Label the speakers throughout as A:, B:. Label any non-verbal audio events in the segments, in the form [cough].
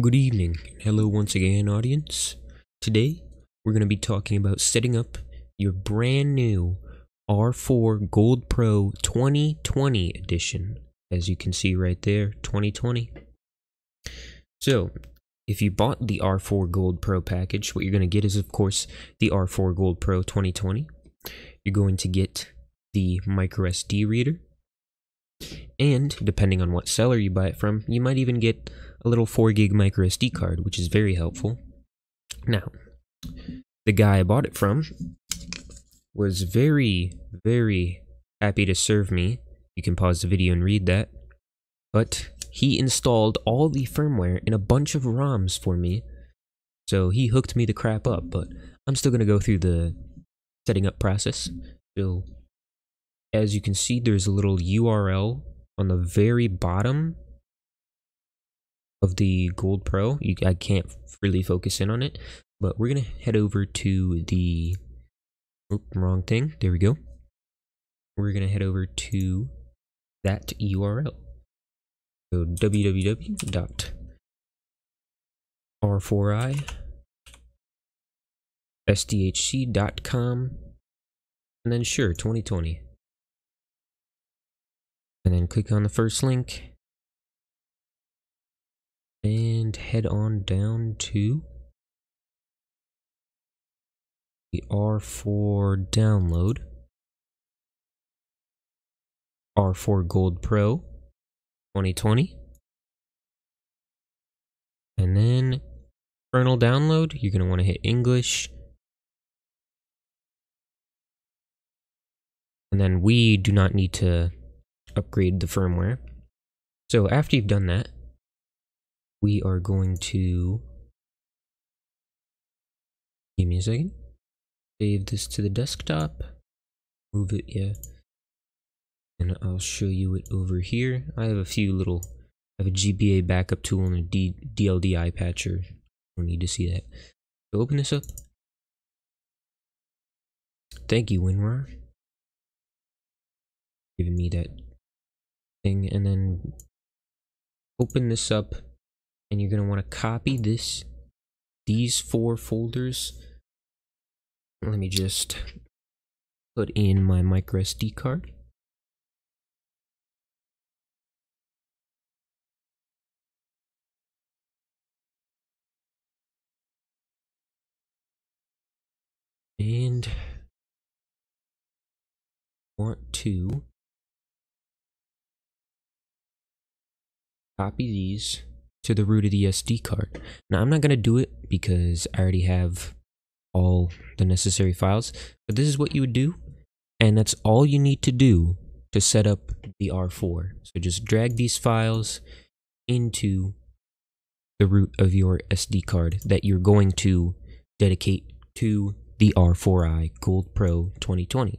A: Good evening. Hello once again, audience. Today, we're going to be talking about setting up your brand new R4 Gold Pro 2020 edition. As you can see right there, 2020. So, if you bought the R4 Gold Pro package, what you're going to get is, of course, the R4 Gold Pro 2020. You're going to get the microSD reader. And, depending on what seller you buy it from, you might even get a little 4 gig microSD card, which is very helpful. Now, the guy I bought it from was very, very happy to serve me. You can pause the video and read that. But he installed all the firmware in a bunch of ROMs for me. So he hooked me the crap up, but I'm still going to go through the setting up process. So as you can see, there's a little URL on the very bottom of the Gold Pro. You, I can't really focus in on it, but we're going to head over to the wrong thing. There we go. We're going to head over to that URL. So www.r4i sdhc.com and then sure 2020 and then click on the first link. And head on down to the R4 download, R4 Gold Pro 2020, and then kernel download, you're going to want to hit English, and then we do not need to upgrade the firmware. So after you've done that, we are going to give me a second. Save this to the desktop. Move it yeah. And I'll show you it over here. I have a few little I have a GBA backup tool and a D DLDI patcher don't need to see that. So open this up. Thank you WinRAR. Giving me that thing and then open this up and you're going to want to copy this these four folders let me just put in my micro SD card. And want to copy these to the root of the SD card. Now I'm not going to do it because I already have all the necessary files. But this is what you would do, and that's all you need to do to set up the R4. So just drag these files into the root of your SD card that you're going to dedicate to the R4i Gold Pro 2020.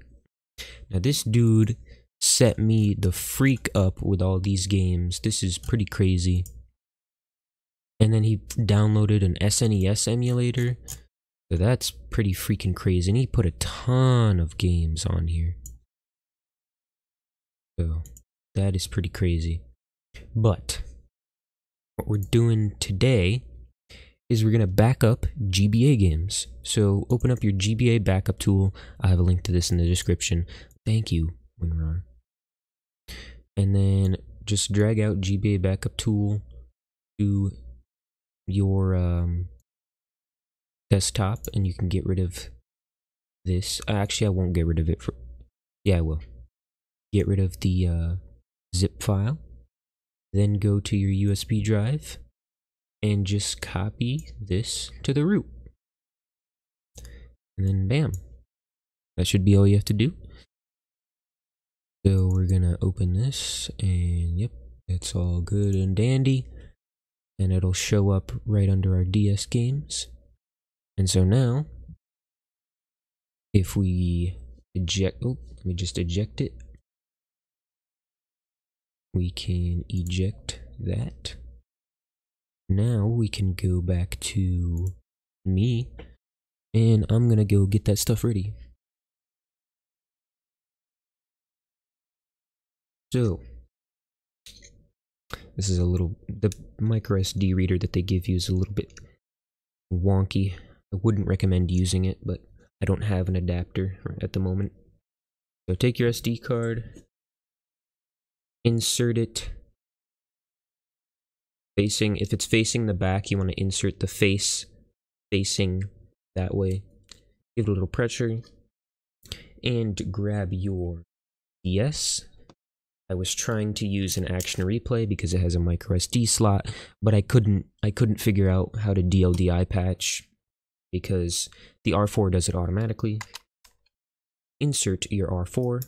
A: Now this dude set me the freak up with all these games. This is pretty crazy. And then he downloaded an SNES emulator so that's pretty freaking crazy. And he put a ton of games on here. So that is pretty crazy. But what we're doing today is we're going to back up GBA games. So open up your GBA backup tool. I have a link to this in the description. Thank you, WinRAR. And then just drag out GBA backup tool to your um, desktop and you can get rid of this. Uh, actually, I won't get rid of it. For, yeah, I will. Get rid of the uh, zip file. Then go to your USB drive and just copy this to the root. And then bam. That should be all you have to do. So we're gonna open this and yep, it's all good and dandy. And it'll show up right under our DS games. And so now, if we eject, oh, let me just eject it. We can eject that. Now we can go back to me and I'm gonna go get that stuff ready. So, this is a little, the micro SD reader that they give you is a little bit wonky. I wouldn't recommend using it, but I don't have an adapter at the moment. So take your SD card, insert it facing, if it's facing the back, you want to insert the face facing that way. Give it a little pressure and grab your DS. I was trying to use an action replay because it has a micro SD slot, but I couldn't I couldn't figure out how to DLDI patch because the R4 does it automatically. Insert your R4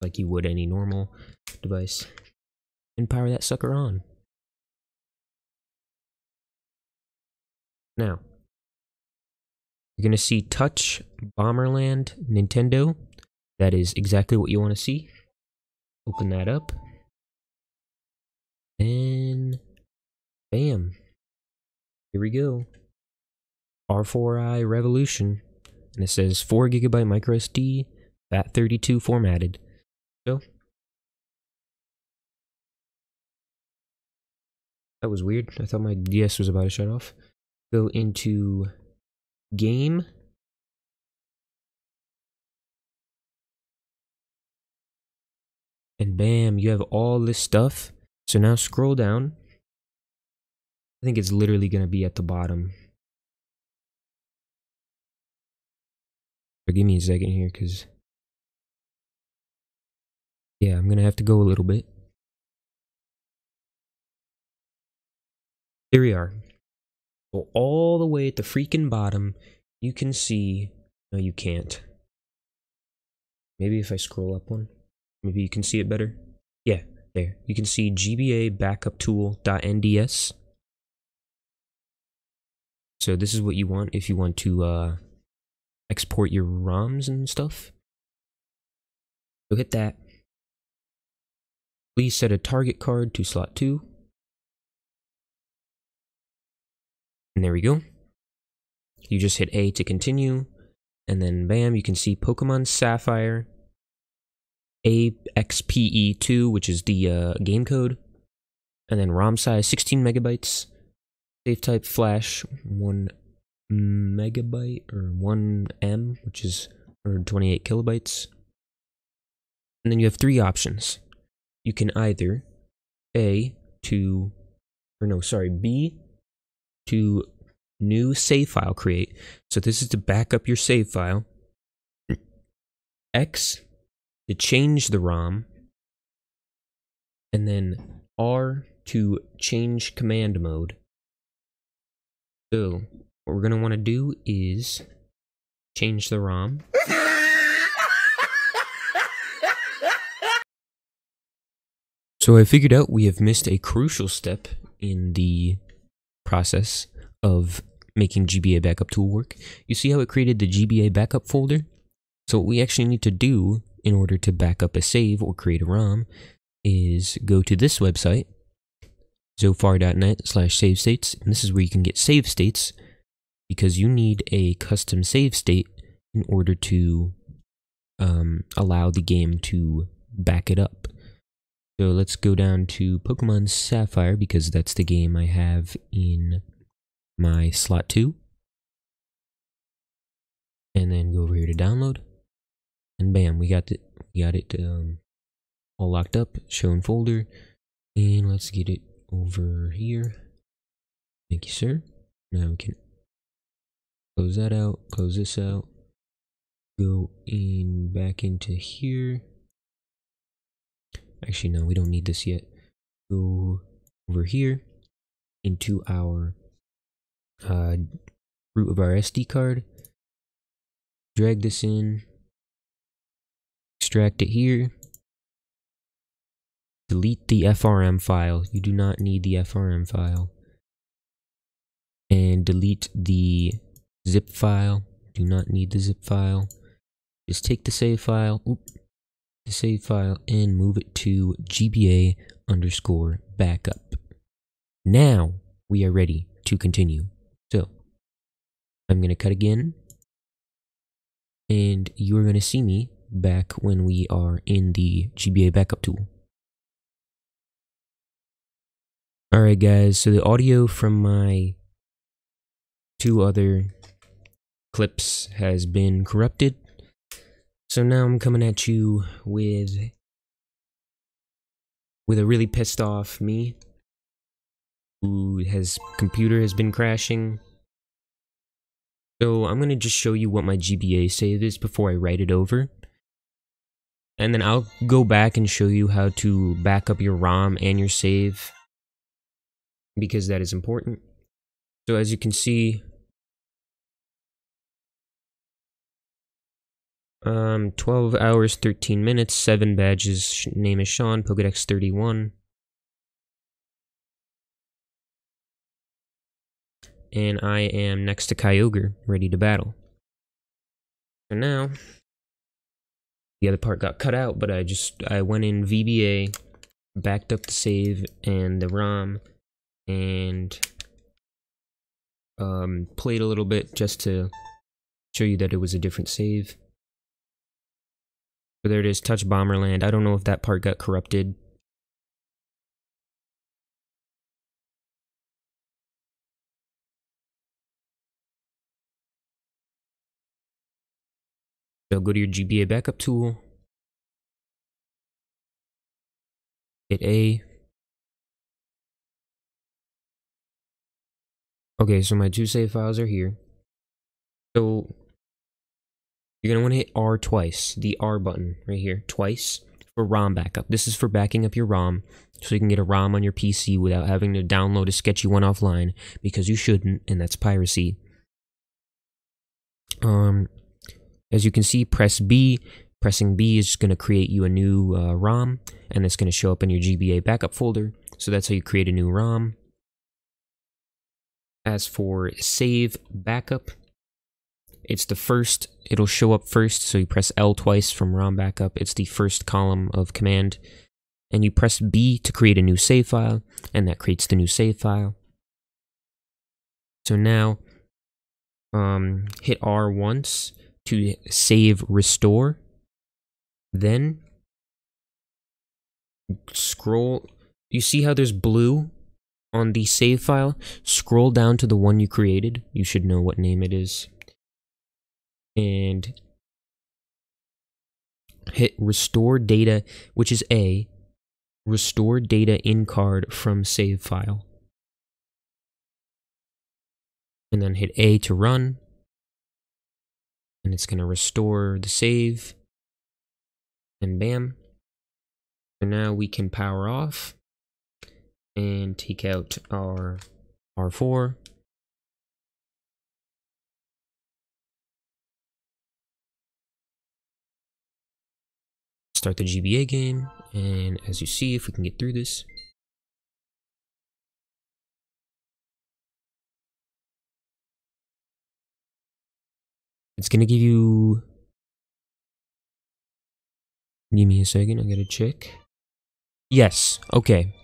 A: like you would any normal device and power that sucker on. Now, you're going to see Touch Bomberland Nintendo. That is exactly what you want to see. Open that up. And bam. Here we go. R4i Revolution. And it says 4 gigabyte micro SD, FAT32 formatted. So, that was weird. I thought my DS was about to shut off. Go into game. And bam, you have all this stuff. So now scroll down. I think it's literally going to be at the bottom. So give me a second here, because... Yeah, I'm going to have to go a little bit. Here we are. So all the way at the freaking bottom, you can see... No, you can't. Maybe if I scroll up one. Maybe you can see it better. Yeah, there. You can see GBA backup tool.nds. So this is what you want if you want to uh, export your ROMs and stuff. So hit that. Please set a target card to slot 2. And there we go. You just hit A to continue, and then bam, you can see Pokemon Sapphire, AXPE2, which is the uh, game code, and then ROM size 16 megabytes, save type flash 1 megabyte or 1 M, which is 128 kilobytes. And then you have three options. You can either A to, or no, sorry, B to new save file create. So this is to back up your save file. X to change the ROM. And then R to change command mode. So what we're going to want to do is change the ROM. So I figured out we have missed a crucial step in the process of making GBA backup tool work. You see how it created the GBA backup folder? So what we actually need to do in order to back up a save or create a ROM is go to this website, zophar.net slash save states, and this is where you can get save states because you need a custom save state in order to um, allow the game to back it up. So let's go down to Pokemon Sapphire because that's the game I have in my slot 2. And then go over here to download. And bam, we got it we got it um, all locked up, shown folder. And let's get it over here. Thank you, sir. Now we can close that out, close this out, go in back into here. Actually, no, we don't need this yet. Go over here into our uh, root of our SD card. Drag this in. Extract it here. Delete the FRM file. You do not need the FRM file. And delete the zip file. Do not need the zip file. Just take the save file. Oop, the save file and move it to GBA underscore backup. Now we are ready to continue. So I'm going to cut again and you are going to see me back when we are in the GBA backup tool. Alright guys, so the audio from my two other clips has been corrupted. So now I'm coming at you with with a really pissed off me who has computer has been crashing. So I'm gonna just show you what my GBA save is before I write it over. And then I'll go back and show you how to back up your ROM and your save because that is important. So as you can see, um, 12 hours, 13 minutes, 7 badges, name is Sean, Pokedex 31. And I am next to Kyogre, ready to battle. And now, the other part got cut out, but I just, I went in VBA, backed up the save and the ROM, and um, played a little bit just to show you that it was a different save. So there it is, Touch Bomberland. I don't know if that part got corrupted. So go to your GBA backup tool. Hit A. Okay, so my two save files are here. So you're gonna want to hit R twice, the R button right here, twice for ROM backup. This is for backing up your ROM so you can get a ROM on your PC without having to download a sketchy one offline because you shouldn't, and that's piracy. Um, as you can see, press B. Pressing B is going to create you a new uh, ROM, and it's going to show up in your GBA backup folder. So that's how you create a new ROM. As for save backup, it's the first, it'll show up first, so you press L twice from ROM backup. It's the first column of command. And you press B to create a new save file, and that creates the new save file. So now, um, hit R once to save restore. Then, scroll. You see how there's blue on the save file, scroll down to the one you created. You should know what name it is. And hit restore data, which is A, restore data in card from save file. And then hit A to run. And it's going to restore the save. And bam. So now we can power off and take out our R4. Start the GBA game, and as you see, if we can get through this, it's gonna give you. Give me a second, I gotta check. Yes, okay.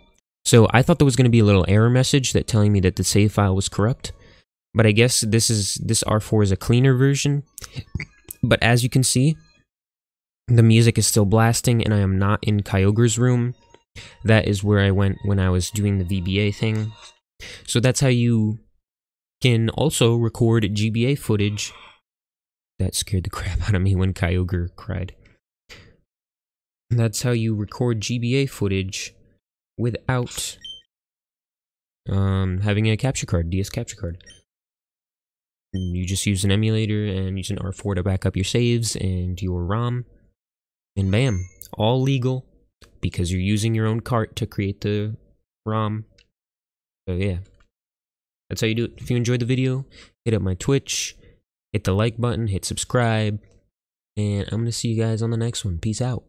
A: So I thought there was to be a little error message that telling me that the save file was corrupt. But I guess this is this R4 is a cleaner version. But as you can see, the music is still blasting and I am not in Kyogre's room. That is where I went when I was doing the VBA thing. So that's how you can also record GBA footage. That scared the [laughs] crap out of me when Kyogre cried. That's how you record GBA footage without um, having a capture card, DS capture card. You just use an emulator and use an R4 to back up your saves and your ROM, and bam, all legal because you're using your own cart to create the ROM. So yeah, that's how you do it. If you enjoyed the video, hit up my Twitch, hit the like button, hit subscribe, and I'm going to see you guys on the next one. Peace out.